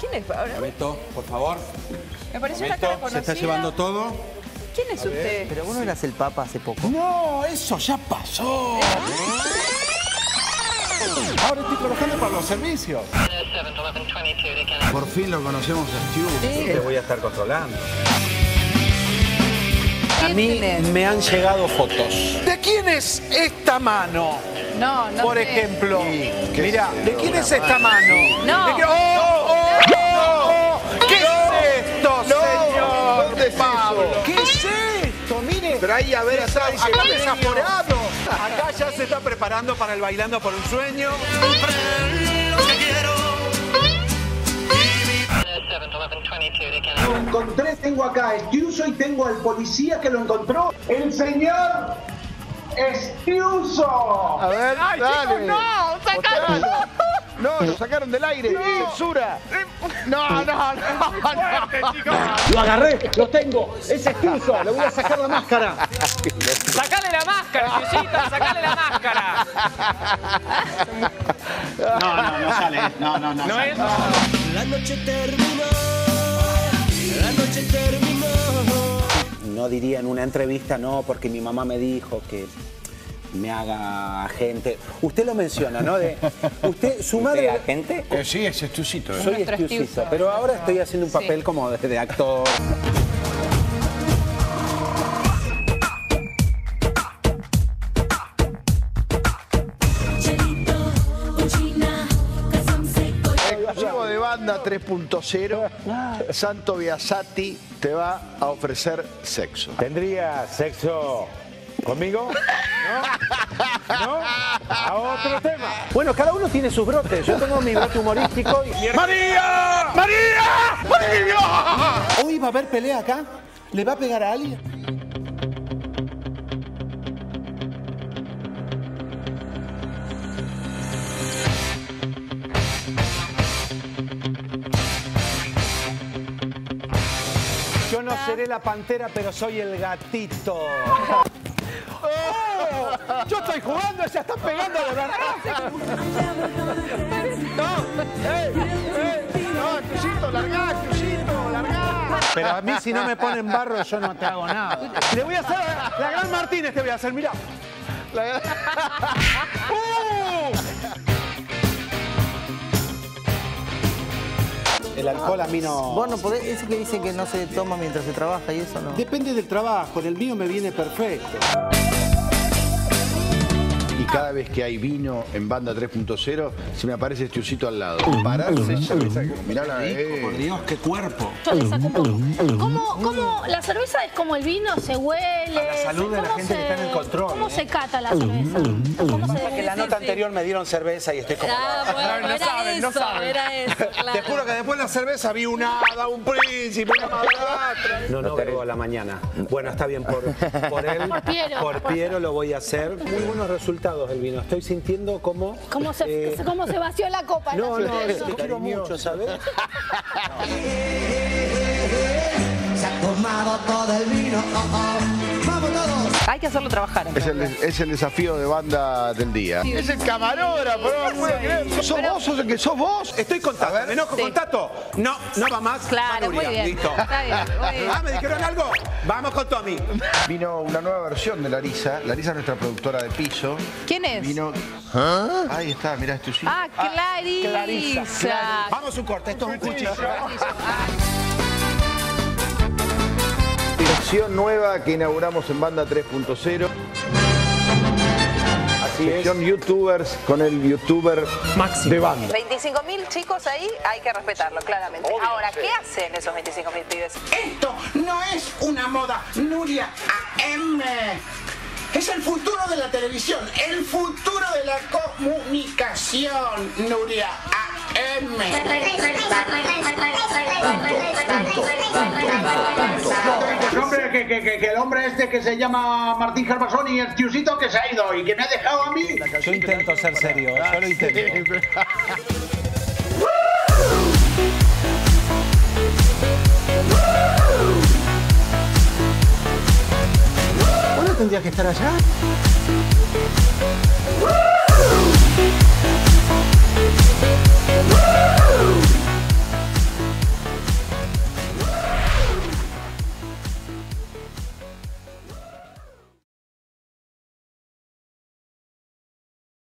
¿Quién es? Ahora, Beto, por favor. me pareció una cara se conocida. está llevando todo. ¿Quién es usted? Pero vos no eras el Papa hace poco. No, eso ya pasó. Ahora estoy trabajando para los servicios. Por fin lo conocemos a Stu. Te voy a estar controlando. A mí me han llegado fotos. ¿De quién es esta mano? No, no Por sé. ejemplo, ¿qué mira, ¿de quién es esta mano? No. ¿De qué- ¡Oh, oh, oh, oh! ¿Qué es esto, señor ¿dónde es Pablo? ¿Qué es esto? Mire, Pero ahí a ver acá desaforado. Acá ya se está preparando para el Bailando por un Sueño. Encontré, tengo acá a Estiuso y tengo al policía que lo encontró. El señor Estiuso. A ver, dale. no, sacaron. No, lo sacaron del aire. Censura. No, no, no, no. Lo agarré, lo tengo. Es excuso, le voy a sacar la máscara. ¡Sacale la máscara, Fiucito! ¡Sacale la máscara! No, no, no sale. No, no, no. ¿No es? La noche terminó, la noche terminó. No diría en una entrevista, no, porque mi mamá me dijo que me haga gente. Usted lo menciona, ¿no? De, usted, su madre. agente? Eh, sí, es Stucito. ¿eh? Soy Estiuso. pero ahora estoy haciendo un Sí. papel como de, de actor. Banda 3.0. Santo Biasati te va a ofrecer sexo. ¿Tendría sexo conmigo? ¿No? ¿No? A otro tema. Bueno, cada uno tiene sus brotes. Yo tengo mi brote humorístico y. ¡María! ¡María! ¡María! ¿Hoy va a haber pelea acá? ¿Le va a pegar a alguien? No seré la pantera, pero soy el gatito. Yo estoy jugando, ya están pegando de verdad. No, Stucito, largá, Stucito, largá. Pero a mí, si no me ponen barro, yo no te hago nada. Le voy a hacer la, la gran Martínez, te voy a hacer, mirá. El alcohol a mí no. Vos no podés, eso que dicen que no se toma mientras se trabaja y eso no. Depende del trabajo, en el mío me viene perfecto. Y cada vez que hay vino en banda 3.0, se me aparece Stucito al lado. Pararse, cerveza. Mirá la. Por Eh. Dios, qué cuerpo. ¿Cómo, cómo la cerveza es como el vino? ¿Se huele? A la salud de la ¿Cómo gente que está en el control, ¿Cómo ¿eh? se cata la cerveza? ¿Cómo se Que la nota anterior me dieron cerveza y estoy como. Ah, bueno, No era saben, no saben. era eso, claro. Te juro que después de la cerveza vi un hada, un príncipe, una madrastra. No, no bebo a la mañana. Bueno, está bien, por, por él, Por Piero. por Piero lo voy a hacer. Muy buenos resultados del vino. Estoy sintiendo como... ¿Cómo se, eh, cómo se vació la copa? No, no, sé. te quiero mucho, ¿sabes? Se ha tomado todo el vino. oh, oh. Hay que hacerlo trabajar. Es el, es el desafío de banda del día. Es el camarógrafo, no me puedo creer. ¿Sos vos? ¿Sos el que sos vos? Estoy con Tato. ¿Me enojo Sí. con Tato? No, no va más. Claro, Manuria. muy bien. Listo. Está bien, muy bien. Ah, ¿me dijeron algo? Vamos con Tommy. Vino una nueva versión de Larisa. Larisa es nuestra productora de piso. ¿Quién es? Vino. Ahí está, mirá, Stucito. Ah, Clarisa. Vamos un corte, esto es un cuchillo. Sección nueva que inauguramos en Banda 3.0. Así es. Sección youtubers con el youtuber de banda. 25 mil chicos ahí, hay que respetarlo, claramente. Ahora, ¿qué hacen esos 25 mil pibes? Esto no es una moda, Nuria AM. Es el futuro de la televisión, el futuro de la comunicación, Nuria AM. El hombre, que, que, que, el hombre este que se llama Martín Gervasón y el Tiusito que se ha ido y que me ha dejado a mí. Yo intento ser serio, yo lo intento. ¿Cuándo tendría que estar allá? ¡Woo!